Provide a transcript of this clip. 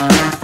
Uh-huh.